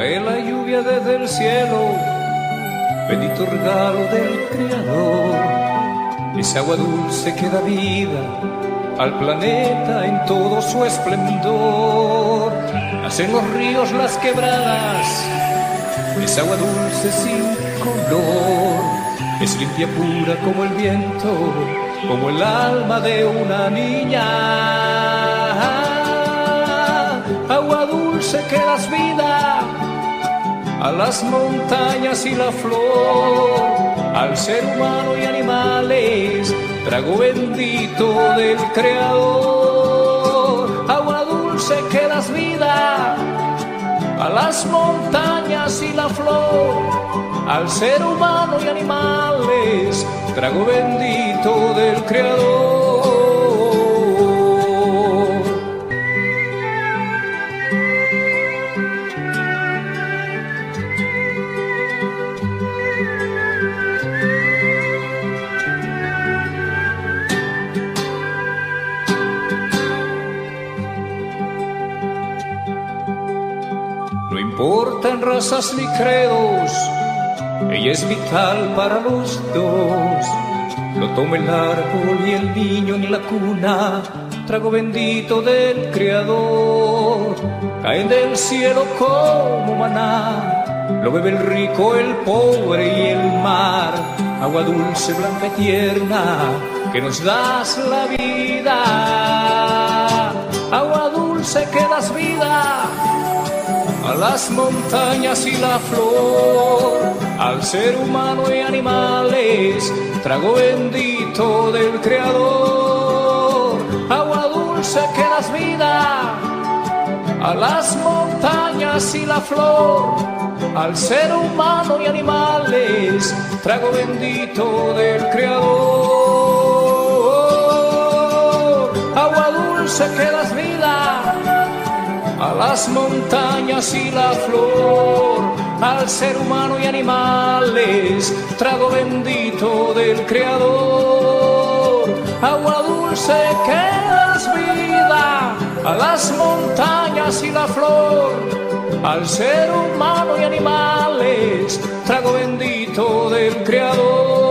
lluvia desde el cielo, bendito regalo del Creador. Es agua dulce que da vida al planeta en todo su esplendor. Hacen los ríos, las quebradas, es agua dulce sin color. Es limpia, pura como el viento, como el alma de una niña agua dulce que das vida a las montañas y la flor, al ser humano y animales, trago bendito del Creador. Agua dulce que das vida a las montañas y la flor, al ser humano y animales, trago bendito del Creador. Importan razas ni credos, ella es vital para los dos. Lo toma el árbol y el niño en la cuna, trago bendito del Creador. Caen del cielo como maná, lo bebe el rico, el pobre y el mar. Agua dulce, blanca y tierna, que nos das la vida. Agua dulce que das vida a las montañas y la flor, al ser humano y animales, trago bendito del Creador, agua dulce que das vida a las montañas y la flor, al ser humano y animales, trago bendito del Creador, agua dulce que das vida a las montañas y la flor, al ser humano y animales, trago bendito del Creador. Agua dulce que das vida a las montañas y la flor, al ser humano y animales, trago bendito del Creador.